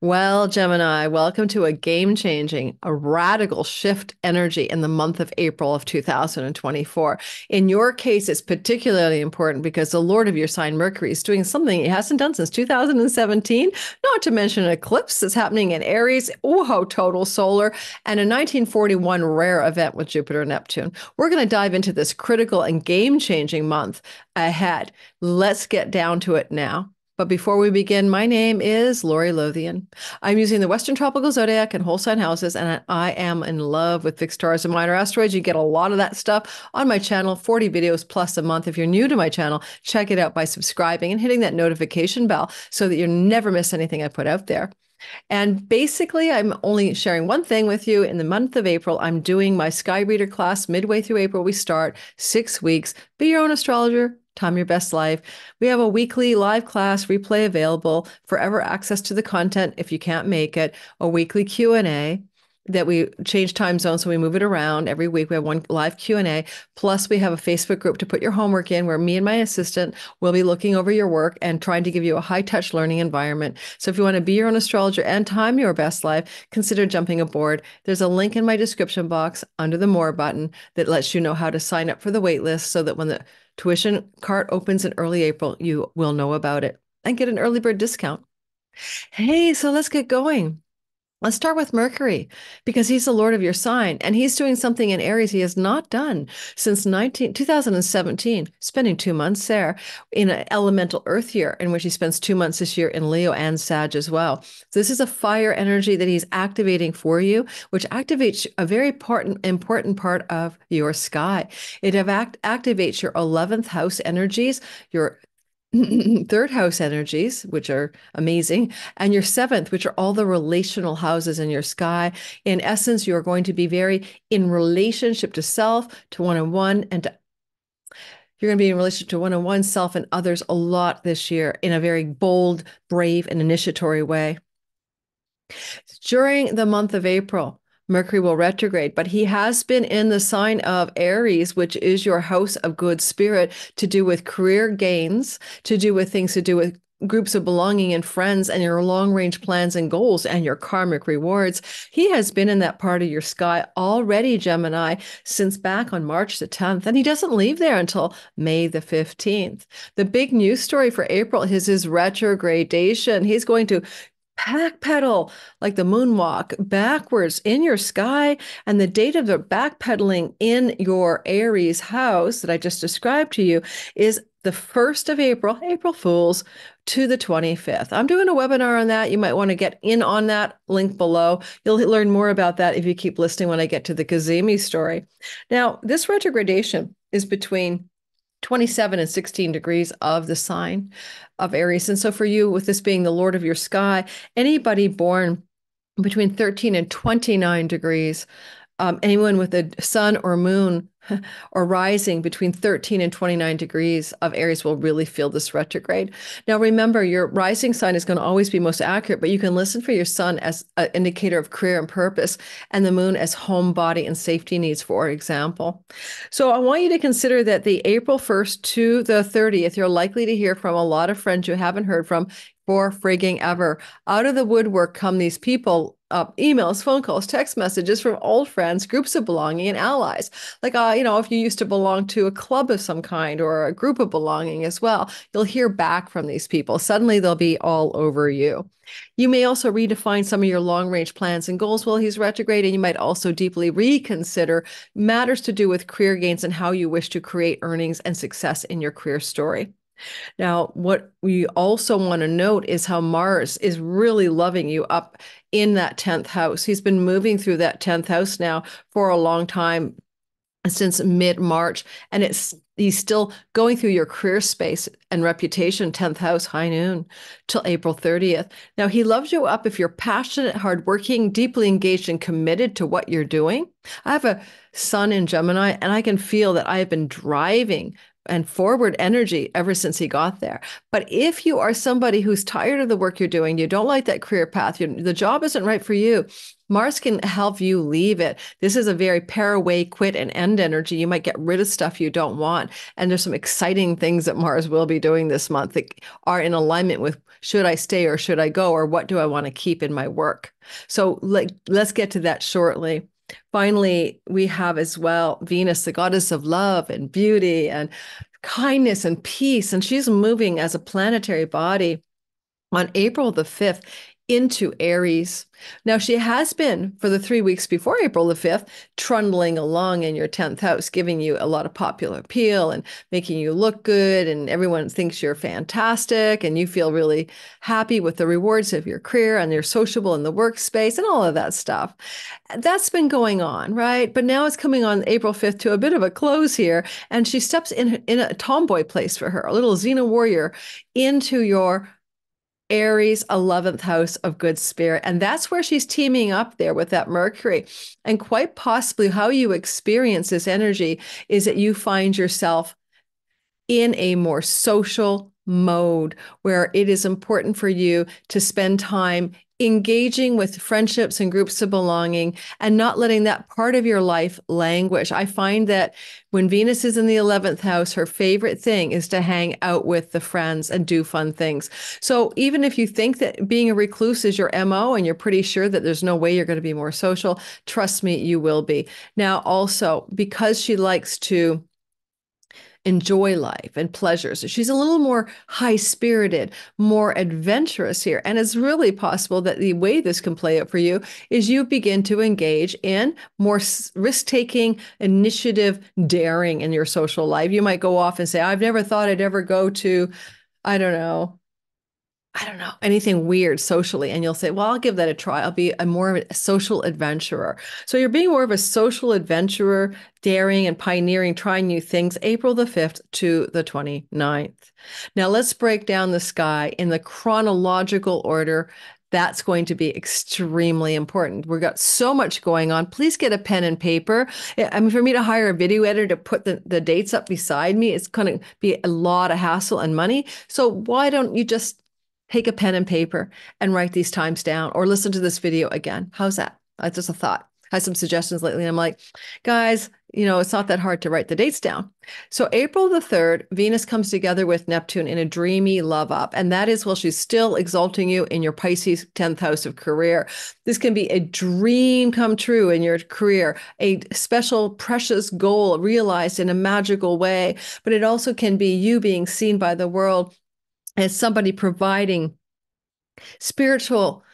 Well, Gemini, welcome to a game changing, a radical shift energy in the month of April of 2024. In your case, it's particularly important because the Lord of your sign, Mercury, is doing something he hasn't done since 2017, not to mention an eclipse that's happening in Aries, oh, total solar, and a 1941 rare event with Jupiter and Neptune. We're going to dive into this critical and game changing month ahead. Let's get down to it now. But before we begin, my name is Lori Lothian. I'm using the Western Tropical Zodiac and whole sign houses, and I am in love with fixed stars and minor asteroids. You get a lot of that stuff on my channel, 40 videos plus a month. If you're new to my channel, check it out by subscribing and hitting that notification bell so that you never miss anything I put out there. And basically, I'm only sharing one thing with you. In the month of April, I'm doing my Sky Reader class midway through April. We start six weeks. Be your own astrologer, Time Your Best Life. We have a weekly live class replay available, forever access to the content if you can't make it, a weekly Q&A that we change time zones so we move it around every week we have one live q&a plus we have a facebook group to put your homework in where me and my assistant will be looking over your work and trying to give you a high touch learning environment so if you want to be your own astrologer and time your best life consider jumping aboard there's a link in my description box under the more button that lets you know how to sign up for the waitlist so that when the Tuition cart opens in early April. You will know about it and get an early bird discount. Hey, so let's get going. Let's start with Mercury because he's the Lord of your sign and he's doing something in Aries he has not done since 19, 2017, spending two months there in an elemental earth year, in which he spends two months this year in Leo and Sag as well. So this is a fire energy that he's activating for you, which activates a very important, important part of your sky. It act, activates your 11th house energies, your third house energies, which are amazing, and your seventh, which are all the relational houses in your sky. In essence, you're going to be very in relationship to self, to one on one, and to you're going to be in relationship to one on one self and others a lot this year in a very bold, brave, and initiatory way. During the month of April, Mercury will retrograde, but he has been in the sign of Aries, which is your house of good spirit, to do with career gains, to do with things to do with groups of belonging and friends and your long range plans and goals and your karmic rewards. He has been in that part of your sky already, Gemini, since back on March the 10th, and he doesn't leave there until May the 15th. The big news story for April is his retrogradation. He's going to backpedal like the moonwalk backwards in your sky. And the date of the backpedaling in your Aries house that I just described to you is the 1st of April, April Fools, to the 25th. I'm doing a webinar on that. You might want to get in on that link below. You'll learn more about that if you keep listening when I get to the Cazimi story. Now, this retrogradation is between 27 and 16 degrees of the sign of Aries. And so for you, with this being the Lord of your sky, anybody born between 13 and 29 degrees, um, anyone with a sun or moon or rising between 13 and 29 degrees of Aries will really feel this retrograde. Now, remember, your rising sign is going to always be most accurate, but you can listen for your sun as an indicator of career and purpose, and the moon as home, body, and safety needs, for example. So, I want you to consider that the April 1st to the 30th, you're likely to hear from a lot of friends you haven't heard from for frigging ever. Out of the woodwork come these people uh, emails, phone calls, text messages from old friends, groups of belonging, and allies. Like, uh, you know, if you used to belong to a club of some kind or a group of belonging as well, you'll hear back from these people. Suddenly they'll be all over you. You may also redefine some of your long range plans and goals while he's retrograde, and you might also deeply reconsider matters to do with career gains and how you wish to create earnings and success in your career story. Now, what we also want to note is how Mars is really loving you up in that 10th house. He's been moving through that 10th house now for a long time since mid-March and it's he's still going through your career space and reputation 10th house high noon till April 30th. Now he loves you up if you're passionate, hardworking, deeply engaged and committed to what you're doing. I have a sun in Gemini and I can feel that I have been driving and forward energy ever since he got there. But if you are somebody who's tired of the work you're doing, you don't like that career path, the job isn't right for you, Mars can help you leave it. This is a very pare away, quit, and end energy. You might get rid of stuff you don't want. And there's some exciting things that Mars will be doing this month that are in alignment with should I stay or should I go, or what do I want to keep in my work? So like, let's get to that shortly. Finally, we have as well Venus, the goddess of love and beauty and kindness and peace. And she's moving as a planetary body on April the 5th into Aries. Now, she has been for the three weeks before April the 5th, trundling along in your 10th house, giving you a lot of popular appeal and making you look good. And everyone thinks you're fantastic and you feel really happy with the rewards of your career and you're sociable in the workspace and all of that stuff. That's been going on, right? But now it's coming on April 5th to a bit of a close here. And she steps in, in a tomboy place for her, a little Xena warrior into your Aries 11th house of good spirit. And that's where she's teaming up there with that Mercury. And quite possibly how you experience this energy is that you find yourself in a more social mode where it is important for you to spend time engaging with friendships and groups of belonging and not letting that part of your life languish. I find that when Venus is in the 11th house, her favorite thing is to hang out with the friends and do fun things. So even if you think that being a recluse is your MO and you're pretty sure that there's no way you're going to be more social, trust me, you will be. Now, also, because she likes to enjoy life and pleasures. So she's a little more high spirited, more adventurous here. And it's really possible that the way this can play out for you is you begin to engage in more risk taking, initiative, daring in your social life. You might go off and say, I've never thought I'd ever go to, I don't know, I don't know, anything weird socially. And you'll say, well, I'll give that a try. I'll be a more of a social adventurer. So you're being more of a social adventurer, daring and pioneering, trying new things, April the 5th to the 29th. Now let's break down the sky in the chronological order. That's going to be extremely important. We've got so much going on. Please get a pen and paper. I mean, for me to hire a video editor to put the, the dates up beside me, it's going to be a lot of hassle and money. So why don't you just take a pen and paper and write these times down or listen to this video again. How's that? That's just a thought. I had some suggestions lately. And I'm like, guys, you know, it's not that hard to write the dates down. So April the 3rd, Venus comes together with Neptune in a dreamy love up. And that is while she's still exalting you in your Pisces 10th house of career. This can be a dream come true in your career, a special, precious goal realized in a magical way. But it also can be you being seen by the world as somebody providing spiritual,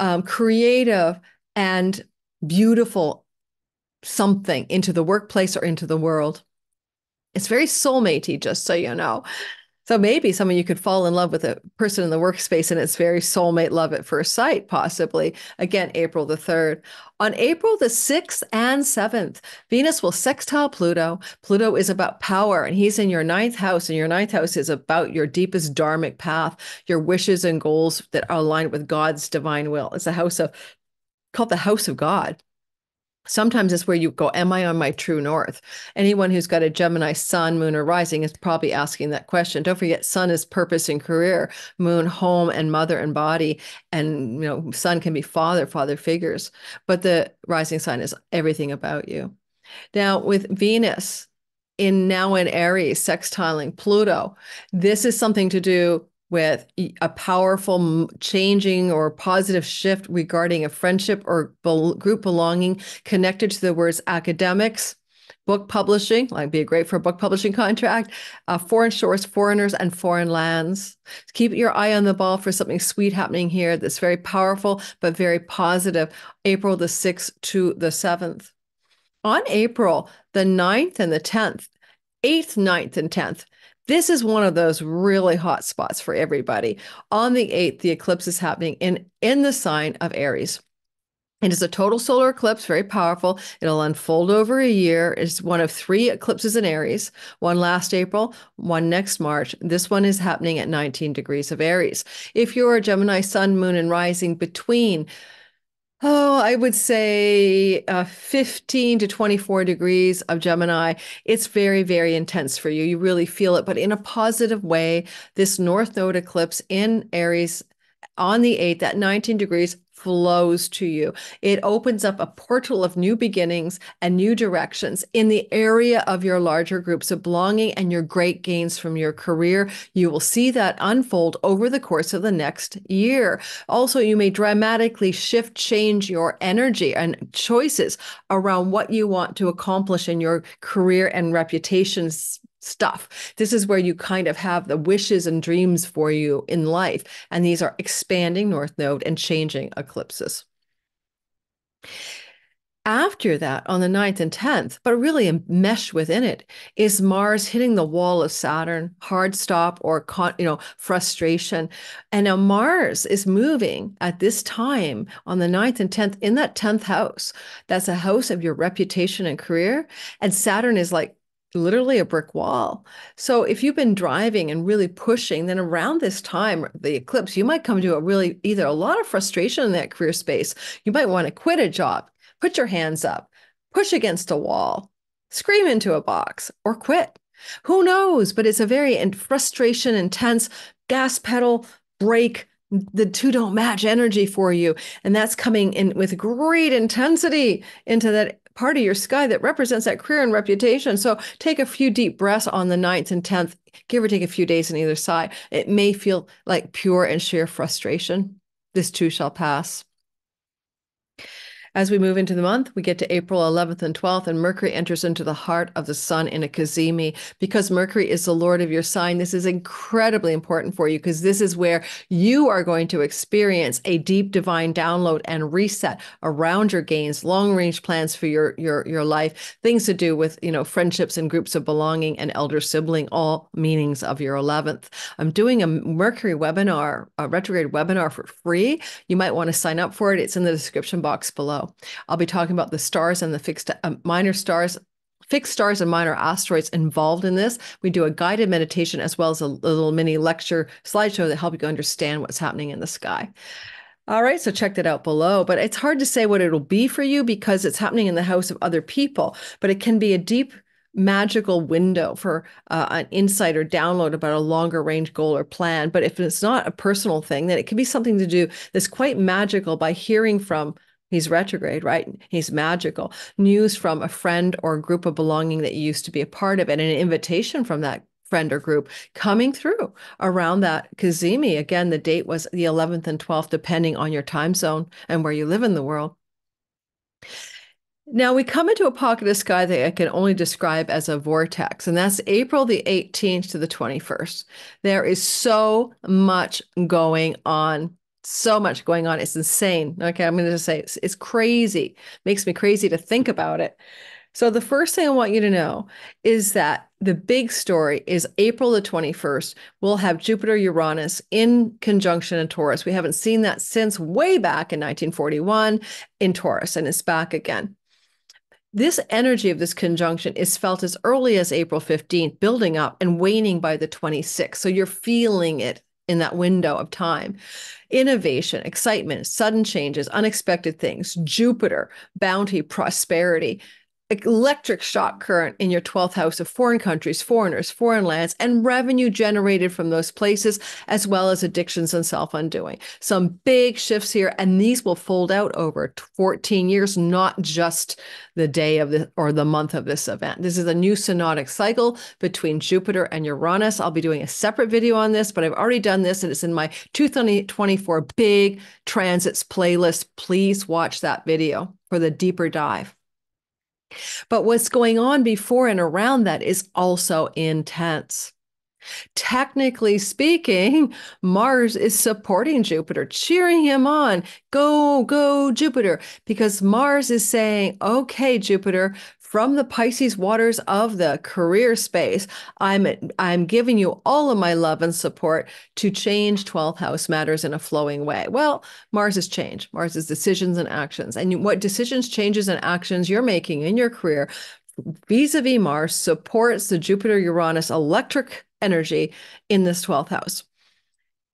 um, creative, and beautiful something into the workplace or into the world. It's very soulmatey, just so you know. So maybe some of you could fall in love with a person in the workspace and it's very soulmate love at first sight, possibly. Again, April the 3rd. On April the 6th and 7th, Venus will sextile Pluto. Pluto is about power and he's in your ninth house, and your ninth house is about your deepest dharmic path, your wishes and goals that are aligned with God's divine will. It's a house of called the house of God sometimes it's where you go am i on my true north? Anyone who's got a gemini sun moon or rising is probably asking that question. Don't forget sun is purpose and career. Moon home and mother and body and you know sun can be father father figures but the rising sign is everything about you. Now with venus in now in aries sextiling pluto this is something to do with a powerful changing or positive shift regarding a friendship or group belonging connected to the words academics, book publishing, like be great for a book publishing contract, uh, foreign shores, foreigners, and foreign lands. Keep your eye on the ball for something sweet happening here that's very powerful, but very positive. April the 6th to the 7th. On April the 9th and the 10th, 8th, 9th, and 10th, this is one of those really hot spots for everybody. On the 8th, the eclipse is happening in, in the sign of Aries. It is a total solar eclipse, very powerful. It'll unfold over a year. It's one of three eclipses in Aries, one last April, one next March. This one is happening at 19 degrees of Aries. If you're a Gemini sun, moon, and rising between Oh, I would say uh, 15 to 24 degrees of Gemini. It's very, very intense for you. You really feel it, but in a positive way. This North Node eclipse in Aries on the 8th at 19 degrees flows to you. It opens up a portal of new beginnings and new directions in the area of your larger groups of belonging and your great gains from your career. You will see that unfold over the course of the next year. Also, you may dramatically shift, change your energy and choices around what you want to accomplish in your career and reputations stuff. This is where you kind of have the wishes and dreams for you in life. And these are expanding North Node and changing eclipses. After that, on the 9th and 10th, but really mesh within it, is Mars hitting the wall of Saturn, hard stop or you know frustration. And now Mars is moving at this time on the 9th and 10th in that 10th house. That's a house of your reputation and career. And Saturn is like literally a brick wall. So if you've been driving and really pushing, then around this time, the eclipse, you might come to a really either a lot of frustration in that career space. You might want to quit a job, put your hands up, push against a wall, scream into a box, or quit. Who knows? But it's a very frustration, intense gas pedal, brake, the two don't match energy for you. And that's coming in with great intensity into that part of your sky that represents that career and reputation. So take a few deep breaths on the 9th and 10th, give or take a few days on either side. It may feel like pure and sheer frustration. This too shall pass. As we move into the month, we get to April 11th and 12th, and Mercury enters into the heart of the sun in a cazimi. Because Mercury is the Lord of your sign, this is incredibly important for you because this is where you are going to experience a deep divine download and reset around your gains, long range plans for your, your, your life, things to do with, you know, friendships and groups of belonging and elder sibling, all meanings of your 11th. I'm doing a Mercury webinar, a retrograde webinar for free. You might want to sign up for it. It's in the description box below. I'll be talking about the stars and the fixed uh, minor stars fixed stars and minor asteroids involved in this. We do a guided meditation as well as a little mini lecture slideshow that help you understand what's happening in the sky. All right, so check that out below. But it's hard to say what it'll be for you because it's happening in the house of other people. But it can be a deep magical window for uh, an insight or download about a longer range goal or plan. But if it's not a personal thing, then it can be something to do that's quite magical by hearing from He's retrograde, right? He's magical. News from a friend or group of belonging that you used to be a part of, and an invitation from that friend or group coming through around that cazimi. Again, the date was the 11th and 12th, depending on your time zone and where you live in the world. Now we come into a pocket of sky that I can only describe as a vortex, and that's April the 18th to the 21st. There is so much going on so much going on. It's insane. Okay, I'm going to just say it's, it's crazy. Makes me crazy to think about it. So the first thing I want you to know is that the big story is April the 21st. We'll have Jupiter Uranus in conjunction in Taurus. We haven't seen that since way back in 1941 in Taurus, and it's back again. This energy of this conjunction is felt as early as April 15th, building up and waning by the 26th. So you're feeling it in that window of time. Innovation, excitement, sudden changes, unexpected things, Jupiter, bounty, prosperity, electric shock current in your 12th house of foreign countries, foreigners, foreign lands, and revenue generated from those places, as well as addictions and self undoing. Some big shifts here, and these will fold out over 14 years, not just the day of the or the month of this event. This is a new synodic cycle between Jupiter and Uranus. I'll be doing a separate video on this, but I've already done this and it's in my 2024 big transits playlist. Please watch that video for the deeper dive. But what's going on before and around that is also intense. Technically speaking, Mars is supporting Jupiter, cheering him on. Go, go, Jupiter, because Mars is saying, okay, Jupiter, from the Pisces waters of the career space, I'm I'm giving you all of my love and support to change 12th house matters in a flowing way. Well, Mars is change. Mars is decisions and actions. And what decisions, changes, and actions you're making in your career vis-a-vis Mars supports the Jupiter Uranus electric energy in this 12th house.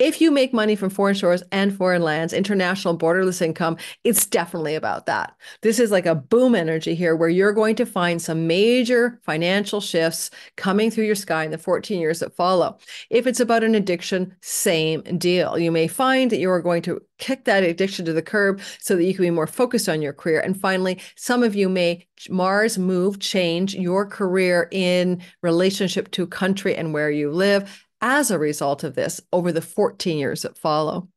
If you make money from foreign shores and foreign lands, international borderless income, it's definitely about that. This is like a boom energy here where you're going to find some major financial shifts coming through your sky in the 14 years that follow. If it's about an addiction, same deal. You may find that you are going to kick that addiction to the curb so that you can be more focused on your career. And finally, some of you may Mars move, change your career in relationship to country and where you live as a result of this over the 14 years that follow.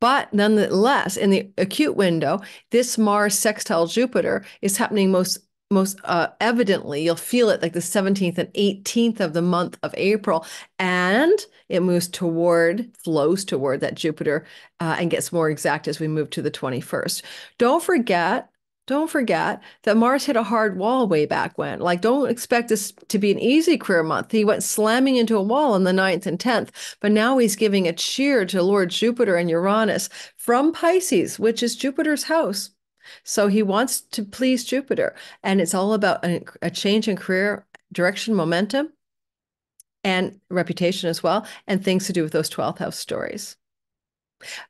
But nonetheless, in the acute window, this Mars sextile Jupiter is happening most most uh, evidently. You'll feel it like the 17th and 18th of the month of April, and it moves toward, flows toward that Jupiter, uh, and gets more exact as we move to the 21st. Don't forget don't forget that Mars hit a hard wall way back when. Like, don't expect this to be an easy career month. He went slamming into a wall on the 9th and 10th, but now he's giving a cheer to Lord Jupiter and Uranus from Pisces, which is Jupiter's house. So he wants to please Jupiter. And it's all about a, a change in career direction, momentum, and reputation as well, and things to do with those 12th house stories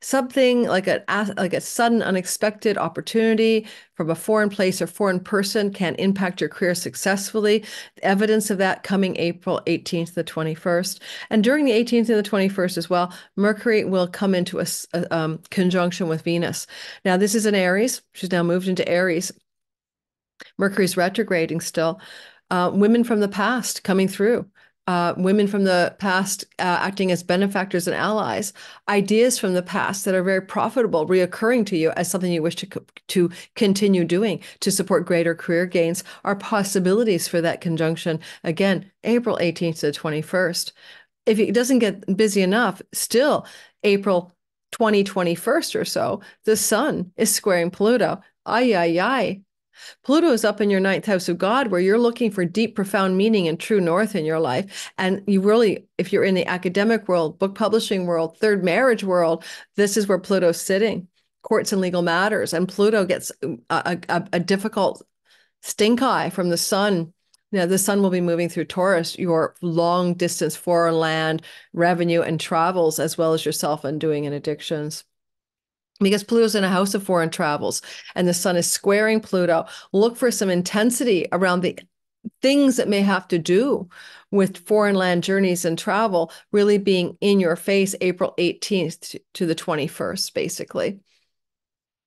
something like a like a sudden unexpected opportunity from a foreign place or foreign person can impact your career successfully. Evidence of that coming april 18th to the 21st and during the 18th and the 21st as well mercury will come into a, a um, conjunction with venus. Now this is in aries. She's now moved into aries. Mercury's retrograding still. Uh, women from the past coming through uh, women from the past uh, acting as benefactors and allies, ideas from the past that are very profitable, reoccurring to you as something you wish to to continue doing to support greater career gains, are possibilities for that conjunction. Again, April 18th to the 21st. If it doesn't get busy enough, still April 2021st or so, the sun is squaring Pluto. Ay, ay, ay. Pluto is up in your ninth house of God, where you're looking for deep, profound meaning and true north in your life. And you really, if you're in the academic world, book publishing world, third marriage world, this is where Pluto's sitting, courts and legal matters. And Pluto gets a, a, a difficult stink eye from the sun. Now, the sun will be moving through Taurus, your long distance foreign land revenue and travels, as well as yourself undoing and addictions because Pluto's in a house of foreign travels and the sun is squaring Pluto. Look for some intensity around the things that may have to do with foreign land journeys and travel really being in your face April 18th to the 21st, basically.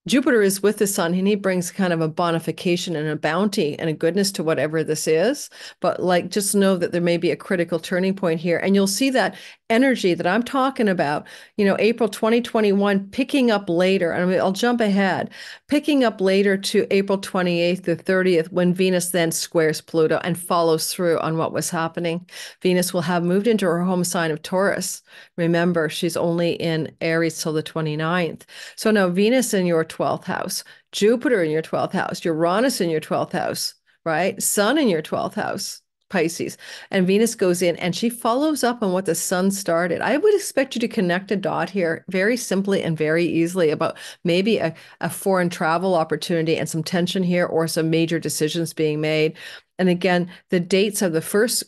Jupiter is with the sun and he brings kind of a bonification and a bounty and a goodness to whatever this is. But like, just know that there may be a critical turning point here. And you'll see that energy that I'm talking about, you know, April 2021, picking up later. Mean, I'll jump ahead, picking up later to April 28th to 30th, when Venus then squares Pluto and follows through on what was happening. Venus will have moved into her home sign of Taurus. Remember, she's only in Aries till the 29th. So now Venus in your 12th house, Jupiter in your 12th house, Uranus in your 12th house, right? Sun in your 12th house. Pisces and Venus goes in and she follows up on what the sun started. I would expect you to connect a dot here very simply and very easily about maybe a, a foreign travel opportunity and some tension here or some major decisions being made. And again, the dates of the first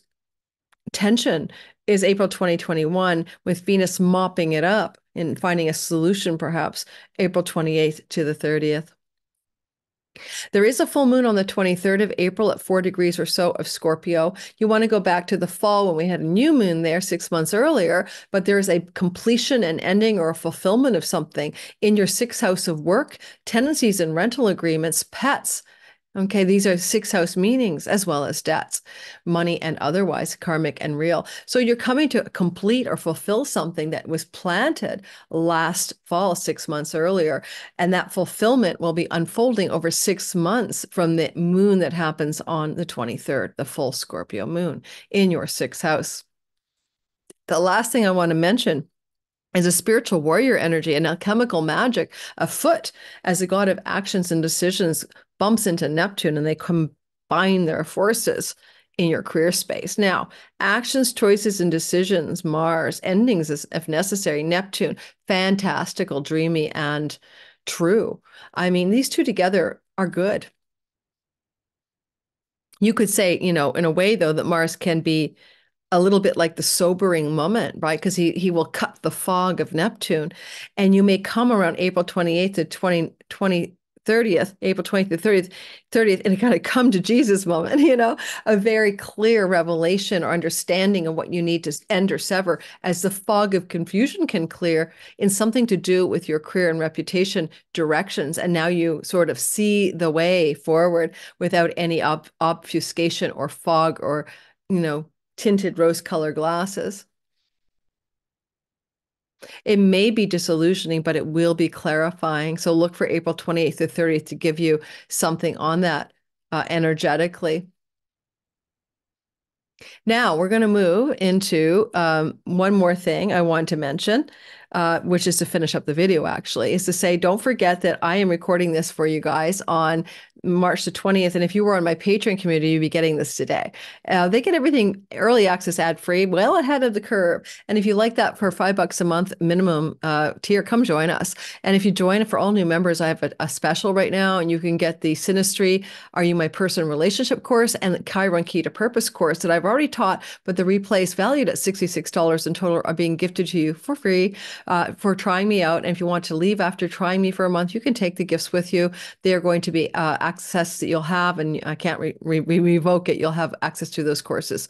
tension is April 2021 with Venus mopping it up and finding a solution perhaps April 28th to the 30th. There is a full moon on the 23rd of April at four degrees or so of Scorpio. You want to go back to the fall when we had a new moon there six months earlier, but there is a completion and ending or a fulfillment of something in your sixth house of work, tenancies and rental agreements, pets, Okay, these are six house meanings as well as debts, money and otherwise, karmic and real. So you're coming to complete or fulfill something that was planted last fall, six months earlier. And that fulfillment will be unfolding over six months from the moon that happens on the 23rd, the full Scorpio moon in your sixth house. The last thing I want to mention is a spiritual warrior energy and alchemical magic afoot as a god of actions and decisions bumps into Neptune and they combine their forces in your career space. Now, actions, choices, and decisions, Mars, endings if necessary, Neptune, fantastical, dreamy, and true. I mean, these two together are good. You could say, you know, in a way, though, that Mars can be a little bit like the sobering moment, right? Because he he will cut the fog of Neptune, and you may come around April 28th to 20, 20 30th, April 20th to 30th, 30th, and kind of come to Jesus moment, you know, a very clear revelation or understanding of what you need to end or sever as the fog of confusion can clear in something to do with your career and reputation directions. And now you sort of see the way forward without any ob obfuscation or fog or, you know, tinted rose color glasses. It may be disillusioning, but it will be clarifying. So look for April 28th to 30th to give you something on that uh, energetically. Now we're going to move into um, one more thing I want to mention, uh, which is to finish up the video actually, is to say, don't forget that I am recording this for you guys on March the 20th. And if you were on my Patreon community, you'd be getting this today. Uh, they get everything early access ad free, well ahead of the curve. And if you like that for five bucks a month minimum uh, tier, come join us. And if you join for all new members, I have a, a, special right now, and you can get the Synastry Are You My Person relationship course and the Chiron Key to Purpose course that I've already taught, but the replays valued at $66 in total are being gifted to you for free uh, for trying me out. And if you want to leave after trying me for a month, you can take the gifts with you. They are going to be uh, access that you'll have, and I can't re re revoke it. You'll have access to those courses.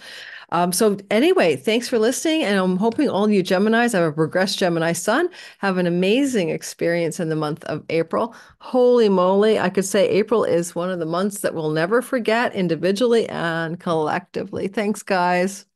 Um, so anyway, thanks for listening, and I'm hoping all you Geminis, have a progressed Gemini sun, have an amazing experience in the month of April. Holy moly, I could say April is one of the months that we'll never forget individually and collectively. Thanks, guys.